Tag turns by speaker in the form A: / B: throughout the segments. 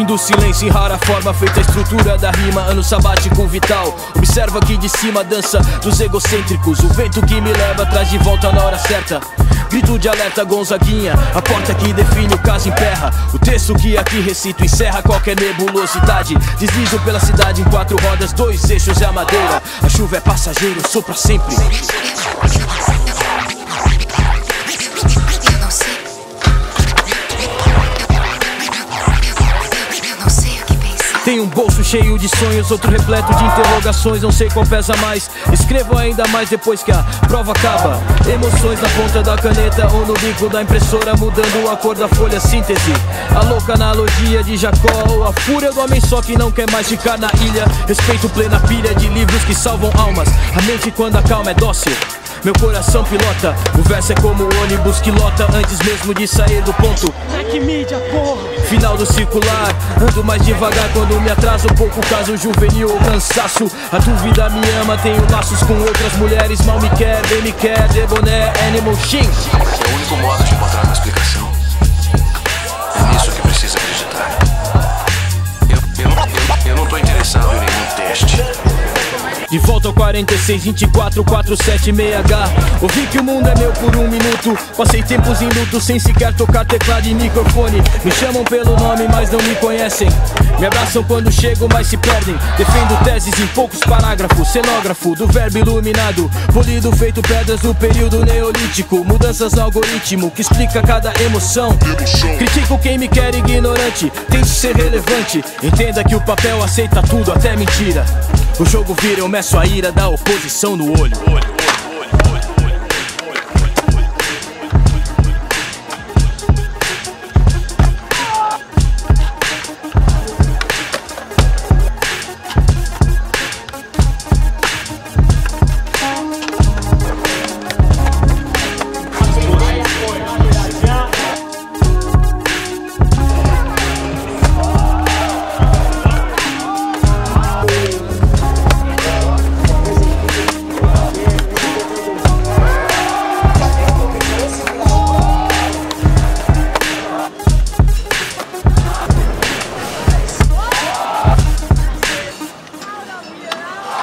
A: fim do silêncio em rara forma feita a estrutura da rima Ano sabático vital. Observa aqui de cima a dança dos egocêntricos O vento que me leva traz de volta na hora certa. Grito de alerta Gonzaguinha A porta que define o caso emperra. O texto que aqui recito encerra qualquer nebulosidade. Deslizo pela cidade em quatro rodas Dois eixos e a madeira. A chuva é passageiro, sou pra sempre Tem um bolso cheio de sonhos, outro repleto de interrogações, não sei qual pesa mais. Escrevo ainda mais depois que a prova acaba. Emoções na ponta da caneta ou no bico da impressora, mudando a cor da folha síntese. A louca analogia de Jacó, ou a fúria do homem só que não quer mais ficar na ilha. Respeito plena pilha de livros que salvam almas. A mente quando a calma é dócil. Meu coração pilota, o verso é como o ônibus que lota antes mesmo de sair do ponto.
B: Black Media, porra!
A: Final do circular, ando mais devagar quando me atraso um pouco caso juvenil ou cansaço. A dúvida me ama, tenho laços com outras mulheres, mal me quer, bem me quer, deboné, animal shin.
C: É o único modo de encontrar uma explicação. É nisso que precisa acreditar. Eu, eu, eu, eu não tô interessado em nenhum teste.
A: De volta ao 46, 24, 47, 6H. Ouvi que o mundo é meu por um minuto. Passei tempos em luto sem sequer tocar teclado e microfone. Me chamam pelo nome, mas não me conhecem. Me abraçam quando chego, mas se perdem. Defendo teses em poucos parágrafos. Cenógrafo do verbo iluminado. Polido feito pedras do período neolítico. Mudanças no algoritmo que explica cada emoção. Critico quem me quer ignorante. Tente ser relevante. Entenda que o papel aceita tudo, até mentira. O jogo vira, eu meço a ira da oposição no olho.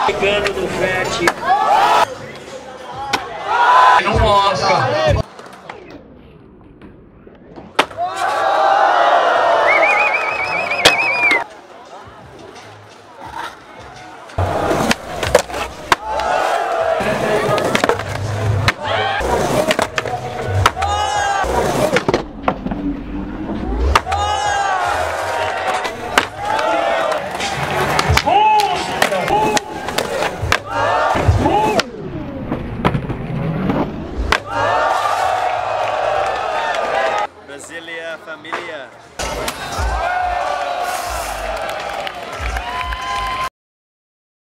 B: Pegando no vet.
C: Não mosca.